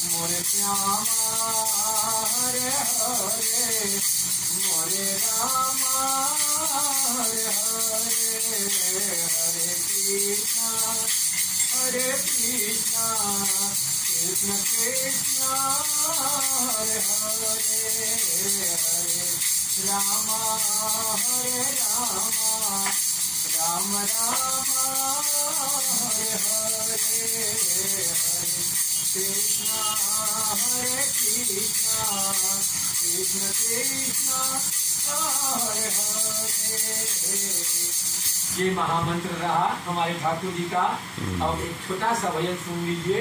मोरे श्यामा हरे हरे, मोरे राम हरे हरे हरे कृष्णा हरे कृष्णा कृष्ण कृष्णा हरे हरे हरे, राम हरे राम राम राम, हरे हरे हरे ये महामंत्र रहा हमारे ठाकुर जी का। और एक छोटा सा भजन सुन लीजिए।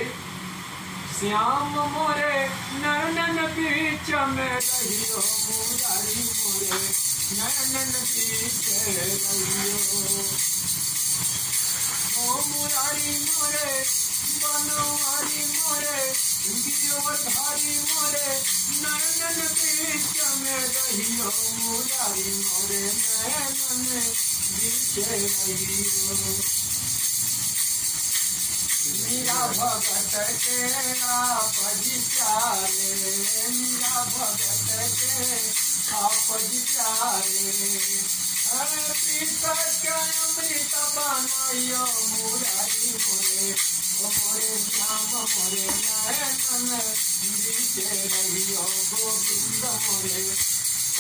श्याम मोरे नयन बीच में रहियो मुरारी मोरे नयन बीच रहियो। ओ मुरारी मोरे बनवारी मोरे गिरवधारी मोरे नयन बीच में रहियो, मुरारी मोरे नयन बीच रहियो। मीरा भगत के आप जिचारे मीरा भगत के आप के अमृत बनाइयो, मुरारी मोरे। मोरे श्याम मोरे नयन बीते रहियो गोविंद मोरे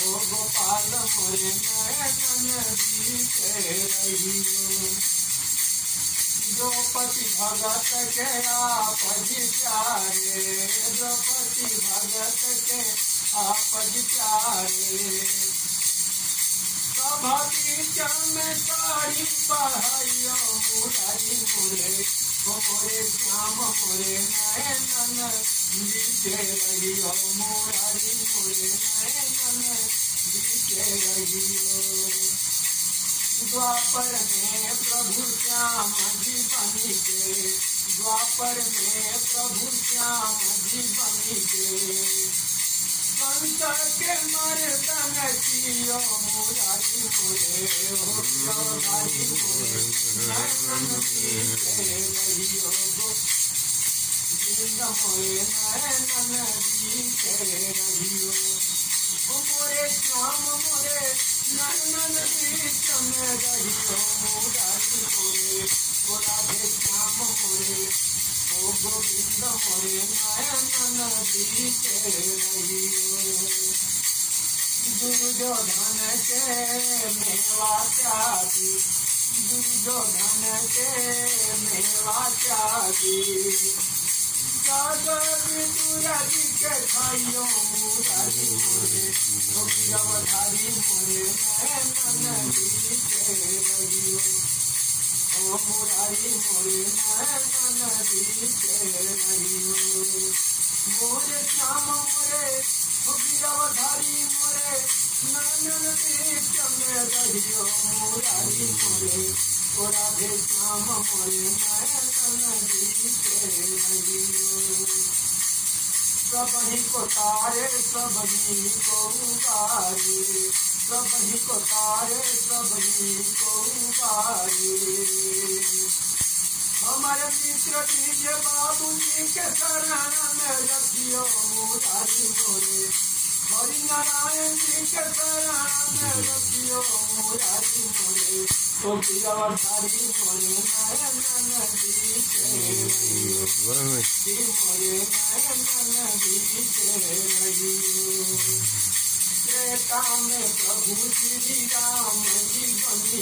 गोपाल मोरे नयन बीते रहियो भगत के आप प्यारे द्रौपदी भगत के आप प्यारे सभती चम साड़ी पढ़ाइयो मुरारी मुरे मोरे श्याम मोरे नयन बीते रहियो मुरारी मोरे नयन बीते रहियो द्वापर में प्रभु श्याम जी बनी के द्वापर में प्रभु श्याम जी बनी के के मर्दन कियो मुरारी मुरे हो चौधारी मुरे नयन बीते रहियो गो जिंद मोरे नयन बीते रहियो ओ मोरे श्याम मोरे नयन बीच में रहियो गोविंद मोरे नयन बीच रहियो दुर्योधन के मेवा त्यागी। दुर्योधन के मेवा त्यागी। सागर के खाइयो मुरारी मोरे गिरवधारी मोरे नयन मुरारी मोरे बीते रहियो मोरे श्याम मोरे गिरवधारी मोरे नयन बीच में रहियो मुरारी मोरे ओ राधे श्याम मोरे नयन बीते रहियो सबही को तारे सबही को उबारे सबही को तारे सबही को उबारे हमारे मित्र दीजिए बाबू जी के शरण में रखियो मुरारी मोरे। हरि नारायण जी के शरण में रखियो मुरारी मोरे। ओ गिरवधारी मोरे नयन प्रभु श्री राम जी बनी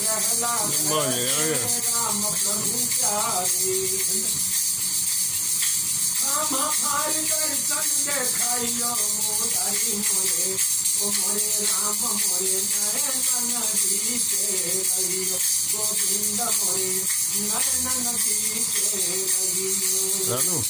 प्रहलाद राम प्रभु प्यारे हम हर दर्शन देखाइयो मोरारी मोरे ओ मोरे राम मोरे नयन नदी के रहियो गोविंद मोरे नयन नदी के रहियो